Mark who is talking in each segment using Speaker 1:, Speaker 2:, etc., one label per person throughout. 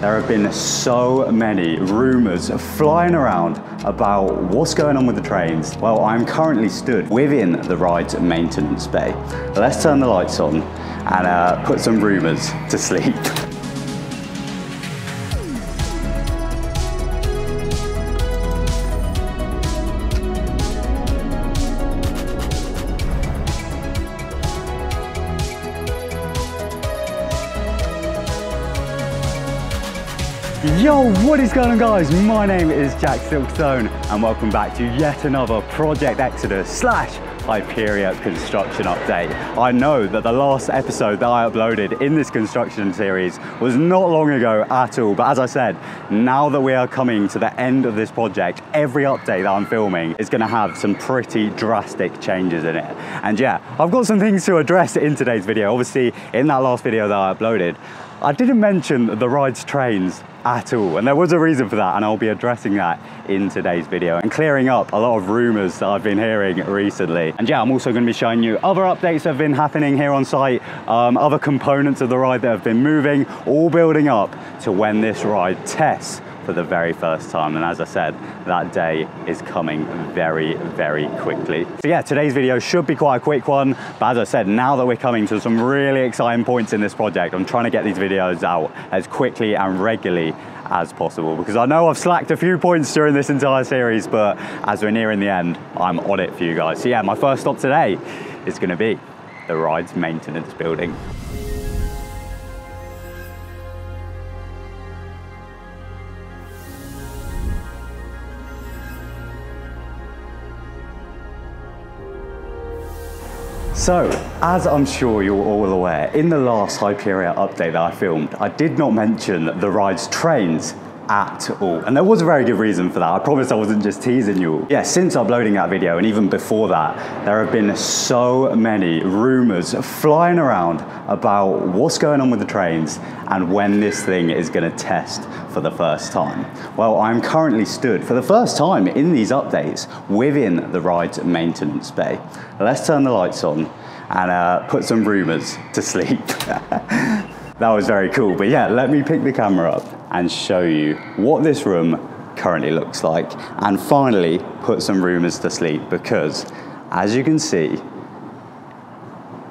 Speaker 1: There have been so many rumours flying around about what's going on with the trains. Well, I'm currently stood within the ride's maintenance bay. Let's turn the lights on and uh, put some rumours to sleep. Yo, what is going on guys? My name is Jack Silkstone and welcome back to yet another Project Exodus slash Hyperia construction update. I know that the last episode that I uploaded in this construction series was not long ago at all, but as I said, now that we are coming to the end of this project, every update that I'm filming is gonna have some pretty drastic changes in it. And yeah, I've got some things to address in today's video. Obviously, in that last video that I uploaded, I didn't mention the rides trains at all. And there was a reason for that, and I'll be addressing that in today's video and clearing up a lot of rumors that I've been hearing recently. And yeah, I'm also gonna be showing you other updates that have been happening here on site, um, other components of the ride that have been moving, all building up to when this ride tests for the very first time. And as I said, that day is coming very, very quickly. So yeah, today's video should be quite a quick one. But as I said, now that we're coming to some really exciting points in this project, I'm trying to get these videos out as quickly and regularly as possible because I know I've slacked a few points during this entire series, but as we're nearing the end, I'm on it for you guys. So yeah, my first stop today is gonna be the ride's maintenance building. So, as I'm sure you're all aware, in the last Hyperia update that I filmed, I did not mention the ride's trains at all. And there was a very good reason for that. I promise I wasn't just teasing you. Yeah, since uploading that video and even before that, there have been so many rumors flying around about what's going on with the trains and when this thing is gonna test for the first time. Well, I'm currently stood for the first time in these updates within the ride's maintenance bay. Let's turn the lights on and uh, put some rumors to sleep. that was very cool. But yeah, let me pick the camera up and show you what this room currently looks like. And finally put some rumors to sleep because as you can see,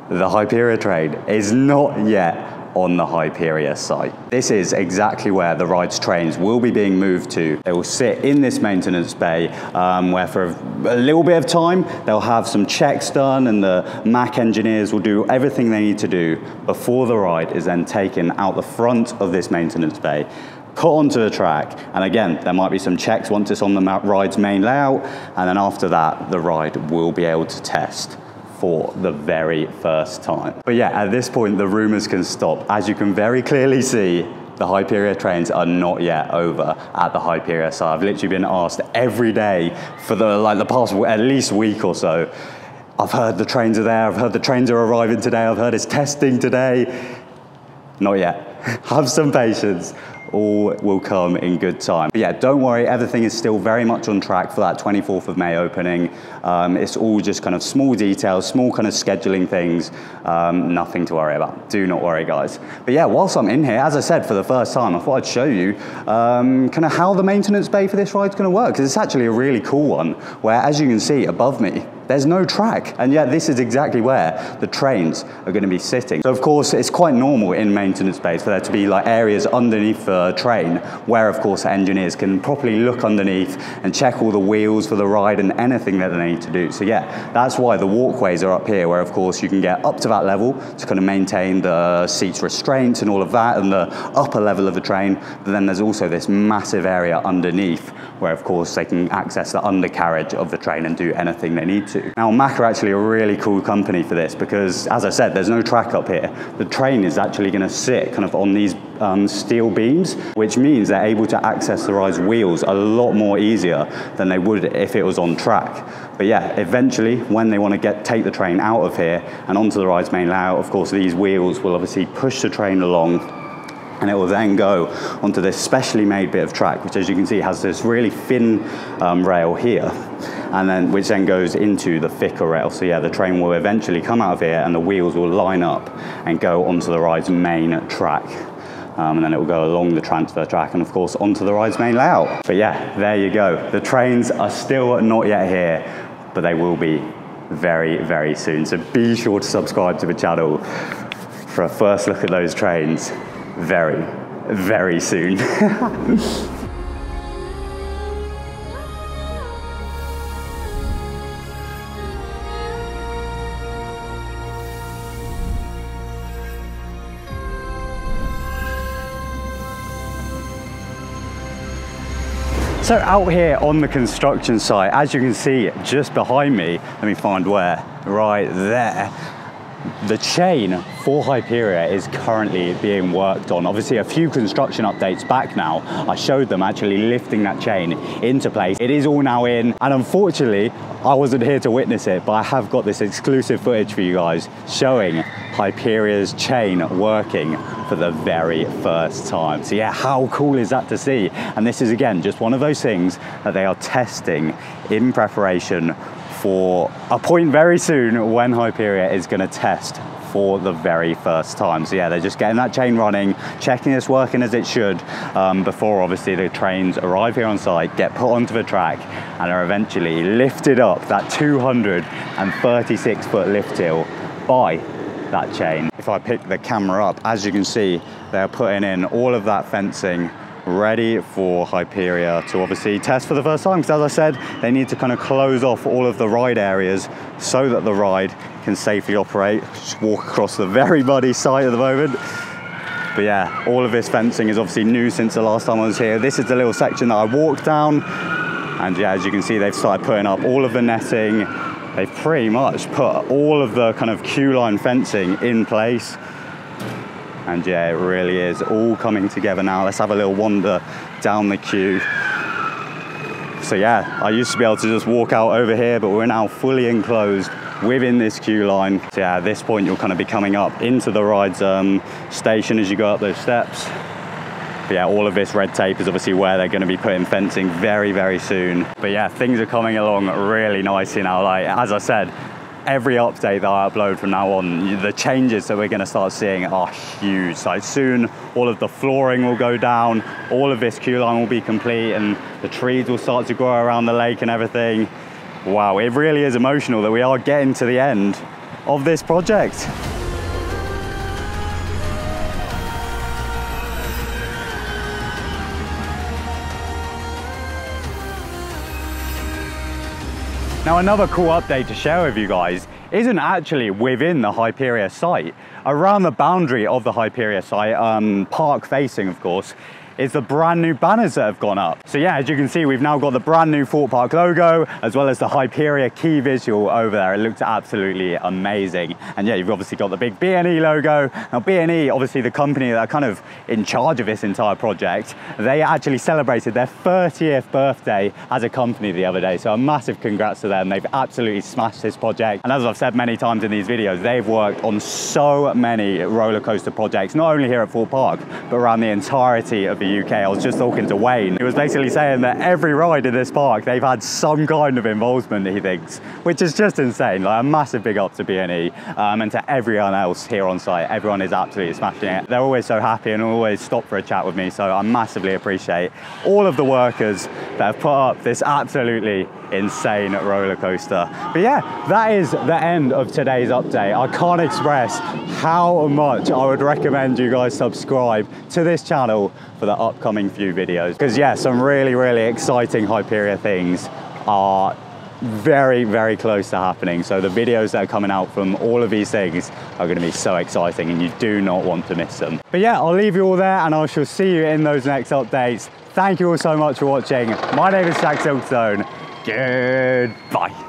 Speaker 1: the Hyperia trade is not yet on the Hyperia site. This is exactly where the ride's trains will be being moved to. They will sit in this maintenance bay um, where for a little bit of time they'll have some checks done and the Mack engineers will do everything they need to do before the ride is then taken out the front of this maintenance bay put onto the track. And again, there might be some checks once it's on the ride's main layout. And then after that, the ride will be able to test for the very first time. But yeah, at this point, the rumors can stop. As you can very clearly see, the Hyperia trains are not yet over at the Hyperia So I've literally been asked every day for the like the past at least week or so. I've heard the trains are there. I've heard the trains are arriving today. I've heard it's testing today. Not yet. Have some patience all will come in good time. But yeah, don't worry, everything is still very much on track for that 24th of May opening. Um, it's all just kind of small details, small kind of scheduling things, um, nothing to worry about. Do not worry, guys. But yeah, whilst I'm in here, as I said, for the first time, I thought I'd show you um, kind of how the maintenance bay for this ride is going to work, because it's actually a really cool one, where as you can see above me, there's no track, and yet this is exactly where the trains are going to be sitting. So of course, it's quite normal in maintenance bays for there to be like areas underneath the train where of course engineers can properly look underneath and check all the wheels for the ride and anything that they need to do. So yeah, that's why the walkways are up here where of course you can get up to that level to kind of maintain the seats restraints and all of that and the upper level of the train. But then there's also this massive area underneath where of course they can access the undercarriage of the train and do anything they need to to. Now, Mack are actually a really cool company for this because, as I said, there's no track up here. The train is actually going to sit kind of on these um, steel beams, which means they're able to access the ride's wheels a lot more easier than they would if it was on track. But yeah, eventually, when they want to get take the train out of here and onto the ride's main layout, of course, these wheels will obviously push the train along and it will then go onto this specially made bit of track, which as you can see has this really thin um, rail here, and then which then goes into the thicker rail. So yeah, the train will eventually come out of here and the wheels will line up and go onto the ride's main track. um, and then it will go along the transfer track and of course onto the ride's main layout. But yeah, there you go. The trains are still not yet here, but they will be very, very soon. So be sure to subscribe to the channel for a first look at those trains very, very soon. So out here on the construction site, as you can see just behind me, let me find where, right there, the chain for Hyperia is currently being worked on. Obviously a few construction updates back now, I showed them actually lifting that chain into place. It is all now in, and unfortunately, I wasn't here to witness it, but I have got this exclusive footage for you guys showing Hyperia's chain working for the very first time. So yeah, how cool is that to see? And this is again, just one of those things that they are testing in preparation for a point very soon when Hyperia is going to test for the very first time. So yeah, they're just getting that chain running, checking it's working as it should um, before obviously the trains arrive here on site, get put onto the track and are eventually lifted up that 236 foot lift hill by that chain. If I pick the camera up, as you can see, they're putting in all of that fencing ready for Hyperia to obviously test for the first time. Because as I said, they need to kind of close off all of the ride areas so that the ride can safely operate. Just walk across the very muddy site at the moment. But yeah, all of this fencing is obviously new since the last time I was here. This is the little section that I walked down. And yeah, as you can see, they've started putting up all of the netting. They've pretty much put all of the kind of queue line fencing in place. And yeah, it really is all coming together now. Let's have a little wander down the queue. So yeah, I used to be able to just walk out over here, but we're now fully enclosed within this queue line. So yeah, at this point, you'll kind of be coming up into the ride's um, station as you go up those steps. But yeah, all of this red tape is obviously where they're going to be putting fencing very, very soon. But yeah, things are coming along really nicely now. Like, as I said, every update that I upload from now on, the changes that we're gonna start seeing are huge. So soon, all of the flooring will go down, all of this queue line will be complete, and the trees will start to grow around the lake and everything. Wow, it really is emotional that we are getting to the end of this project. Now another cool update to share with you guys isn't actually within the Hyperia site. Around the boundary of the Hyperia site, um, park facing of course, is the brand new banners that have gone up. So yeah, as you can see, we've now got the brand new Thorpe Park logo, as well as the Hyperia key visual over there. It looks absolutely amazing. And yeah, you've obviously got the big B&E logo. Now B&E, obviously the company that are kind of in charge of this entire project, they actually celebrated their 30th birthday as a company the other day. So a massive congrats to them. They've absolutely smashed this project. And as I've said many times in these videos, they've worked on so many roller coaster projects, not only here at Thorpe Park, but around the entirety of the the UK. I was just talking to Wayne. He was basically saying that every ride in this park, they've had some kind of involvement, he thinks, which is just insane. Like a massive big up to B&E um, and to everyone else here on site. Everyone is absolutely smashing it. They're always so happy and always stop for a chat with me. So I massively appreciate all of the workers that have put up this absolutely insane roller coaster. But yeah, that is the end of today's update. I can't express how much I would recommend you guys subscribe to this channel for the upcoming few videos. Because yeah, some really, really exciting Hyperia things are very, very close to happening. So the videos that are coming out from all of these things are gonna be so exciting and you do not want to miss them. But yeah, I'll leave you all there and I shall see you in those next updates. Thank you all so much for watching. My name is Jack Silkstone. Goodbye.